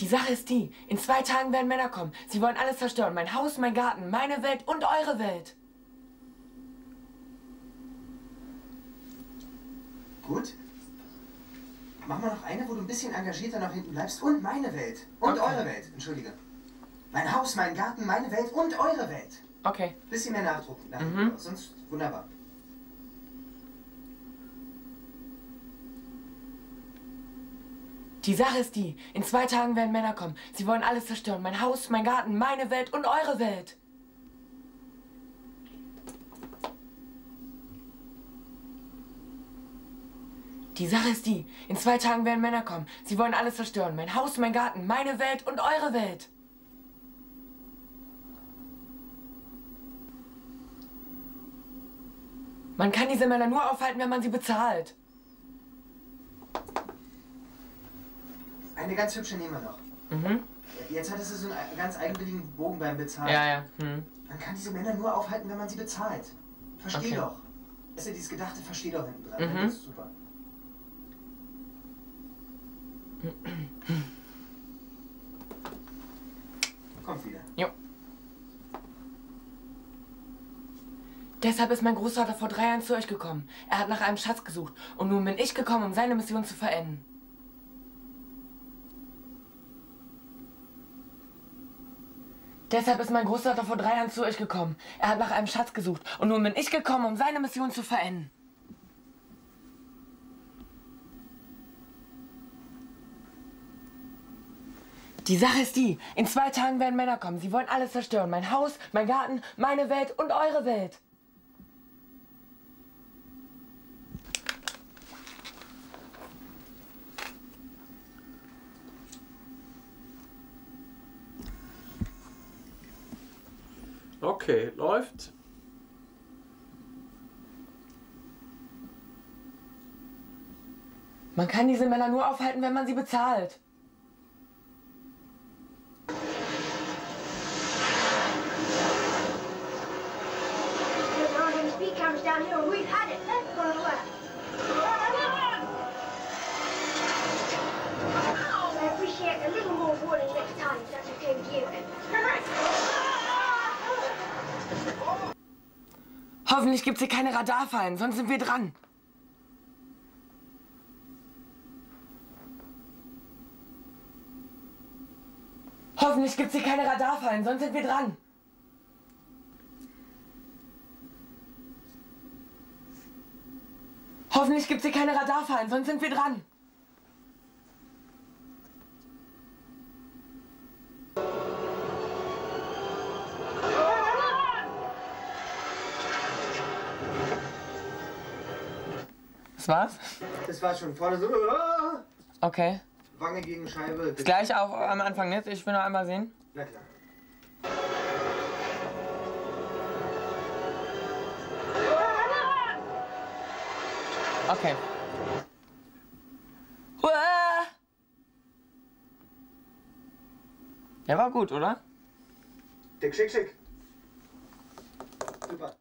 Die Sache ist die, in zwei Tagen werden Männer kommen. Sie wollen alles zerstören. Mein Haus, mein Garten, meine Welt und eure Welt. Gut. Machen wir noch eine, wo du ein bisschen engagierter nach hinten bleibst. Und meine Welt. Und Okay. eure Welt. Entschuldige. Mein Haus, mein Garten, meine Welt und eure Welt. Okay. Bisschen mehr Nachdruck. nach Mhm. Sonst wunderbar. Die Sache ist die, in zwei Tagen werden Männer kommen. Sie wollen alles zerstören. Mein Haus, mein Garten, meine Welt und eure Welt. Die Sache ist die, in zwei Tagen werden Männer kommen. Sie wollen alles zerstören. Mein Haus, mein Garten, meine Welt und eure Welt. Man kann diese Männer nur aufhalten, wenn man sie bezahlt. Eine ganz hübsche nehmen wir noch. Mhm. Jetzt hattest du so einen ganz eigenwilligen Bogen beim Bezahlen. Ja, ja. Hm. Man kann diese Männer nur aufhalten, wenn man sie bezahlt. Versteh Okay. doch. Ist ja dieses Gedachte, versteh doch hinten dran. Mhm. Das ist super. Kommt wieder. Jo. Deshalb ist mein Großvater vor drei Jahren zu euch gekommen. Er hat nach einem Schatz gesucht. Und nun bin ich gekommen, um seine Mission zu verenden. Deshalb ist mein Großvater vor drei Jahren zu euch gekommen. Er hat nach einem Schatz gesucht. Und nun bin ich gekommen, um seine Mission zu verenden. Die Sache ist die, in zwei Tagen werden Männer kommen. Sie wollen alles zerstören. Mein Haus, mein Garten, meine Welt und eure Welt. Okay, läuft. Man kann diese Männer nur aufhalten, wenn man sie bezahlt. I appreciate a little more warning next time, if that's okay with you. Hoffentlich gibt's hier keine Radarfallen, sonst sind wir dran. Hoffentlich gibt's hier keine Radarfallen, sonst sind wir dran. Hoffentlich gibt's hier keine Radarfallen, sonst sind wir dran. Das war's? Das war schon vorne so. ah, Okay. Wange gegen Scheibe. Das gleiche auch am Anfang nicht. Ich will noch einmal sehen. Na klar. Okay. Der war gut, oder? Dick, schick, schick. Super.